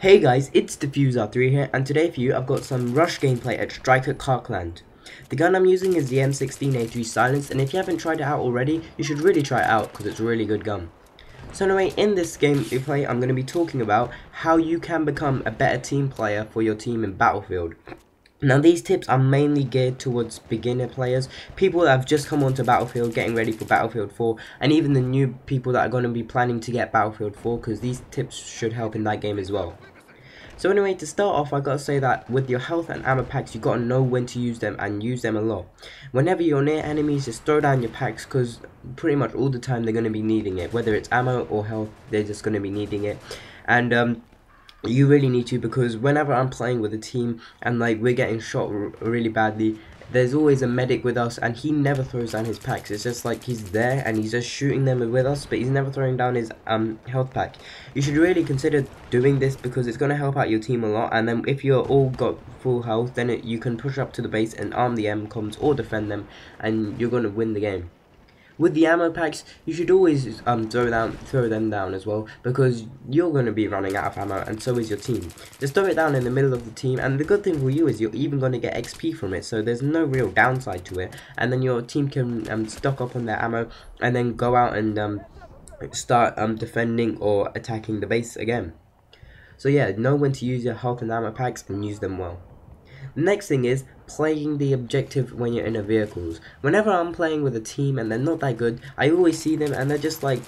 Hey guys, it's dFuseR3 here, and today for you I've got some Rush gameplay at Strike at Karkand. The gun I'm using is the M16A3 Silence, and if you haven't tried it out already, you should really try it out, because it's a really good gun. So anyway, in this gameplay I'm going to be talking about how you can become a better team player for your team in Battlefield. Now these tips are mainly geared towards beginner players, people that have just come onto Battlefield, getting ready for Battlefield 4, and even the new people that are going to be planning to get Battlefield 4, because these tips should help in that game as well. So anyway, to start off, I gotta say that with your health and ammo packs, you gotta know when to use them and use them a lot. Whenever you're near enemies, just throw down your packs, because pretty much all the time they're gonna be needing it. Whether it's ammo or health, they're just gonna be needing it. And um, you really need to because whenever I'm playing with a team and like we're getting shot really badly there's always a medic with us and he never throws down his packs. It's just like he's there and he's just shooting them with us but he's never throwing down his um health pack. You should really consider doing this because it's going to help out your team a lot and then if you're all got full health then it, you can push up to the base and arm the MCOMs or defend them and you're going to win the game with the ammo packs, you should always um, throw down, throw them down as well because you're going to be running out of ammo and so is your team. Just throw it down in the middle of the team and the good thing for you is you're even going to get XP from it so there's no real downside to it and then your team can um, stock up on their ammo and then go out and um, start um, defending or attacking the base again. So yeah, know when to use your health and ammo packs and use them well. Next thing is playing the objective when you're in a vehicles. Whenever I'm playing with a team and they're not that good, I always see them and they're just like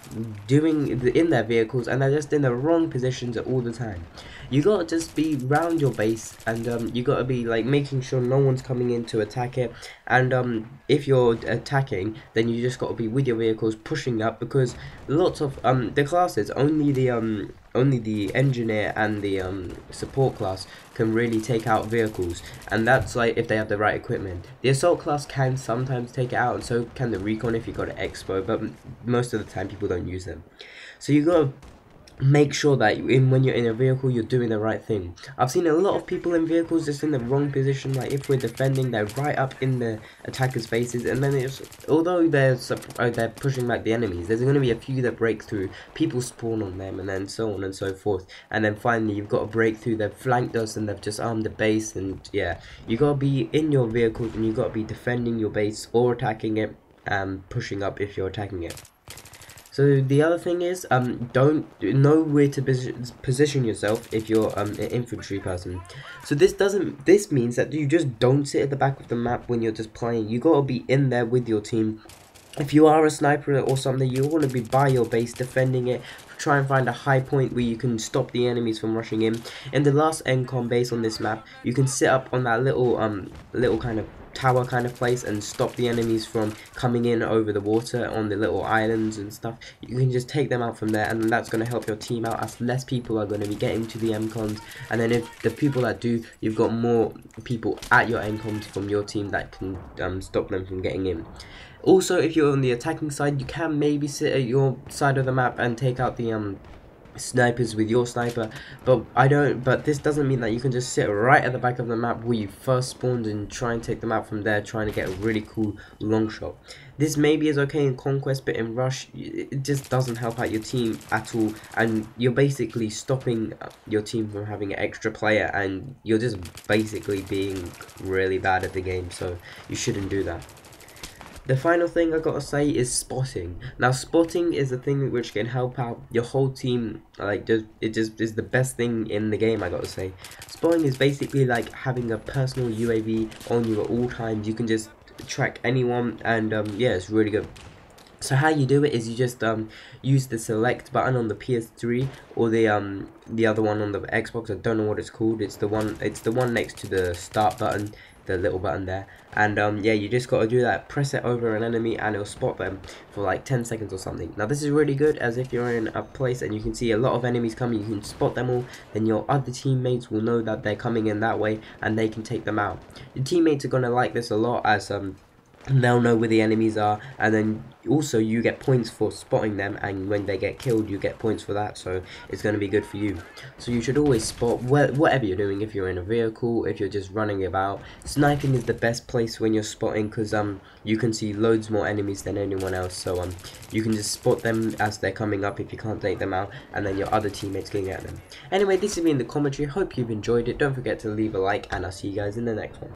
doing in their vehicles and they're just in the wrong positions all the time. You gotta just be round your base and um, you gotta be like making sure no one's coming in to attack it. And um, if you're attacking, then you just gotta be with your vehicles pushing up because lots of um, the classes only the um, only the engineer and the um, support class can really take out vehicles and that's like if they have the right equipment. The assault class can sometimes take it out and so can the recon if you got an expo but most of the time people don't use them. So you gotta make sure that in when you're in a vehicle you're doing the right thing. I've seen a lot of people in vehicles just in the wrong position like if we're defending they're right up in the attackers faces and then it's although they're uh, they're pushing back the enemies there's going to be a few that break through. People spawn on them and then so on and so forth. And then finally you've got a breakthrough they've flanked us and they've just armed the base and yeah. You got to be in your vehicle and you got to be defending your base or attacking it and pushing up if you're attacking it so the other thing is, um, don't know where to position yourself if you're um, an infantry person. So this doesn't. This means that you just don't sit at the back of the map when you're just playing. You gotta be in there with your team. If you are a sniper or something, you want to be by your base defending it. Try and find a high point where you can stop the enemies from rushing in. In the last MCOM base on this map, you can sit up on that little um little kind of tower kind of place and stop the enemies from coming in over the water on the little islands and stuff you can just take them out from there and that's going to help your team out as less people are going to be getting to the MCOMs and then if the people that do you've got more people at your MCOMs from your team that can um, stop them from getting in. Also if you're on the attacking side you can maybe sit at your side of the map and take out the um snipers with your sniper but I don't but this doesn't mean that you can just sit right at the back of the map where you first spawned and try and take them out from there trying to get a really cool long shot. This maybe is okay in conquest but in rush it just doesn't help out your team at all and you're basically stopping uh, your team from having an extra player and you're just basically being really bad at the game so you shouldn't do that the final thing I gotta say is spotting. Now spotting is a thing which can help out your whole team. Like just it just is the best thing in the game. I gotta say. Spotting is basically like having a personal UAV on you at all times. You can just track anyone, and um, yeah, it's really good. So how you do it is you just um, use the select button on the PS3 or the um the other one on the Xbox. I don't know what it's called. It's the one. It's the one next to the start button the little button there. And um, yeah you just got to do that. Press it over an enemy and it'll spot them for like 10 seconds or something. Now this is really good as if you're in a place and you can see a lot of enemies coming you can spot them all then your other teammates will know that they're coming in that way and they can take them out. Your teammates are going to like this a lot as um they'll know where the enemies are and then also you get points for spotting them and when they get killed you get points for that so it's going to be good for you. So you should always spot wh whatever you're doing if you're in a vehicle if you're just running about. Sniping is the best place when you're spotting because um you can see loads more enemies than anyone else so um you can just spot them as they're coming up if you can't take them out and then your other teammates can get them. Anyway this has been the commentary. Hope you've enjoyed it. Don't forget to leave a like and i'll see you guys in the next one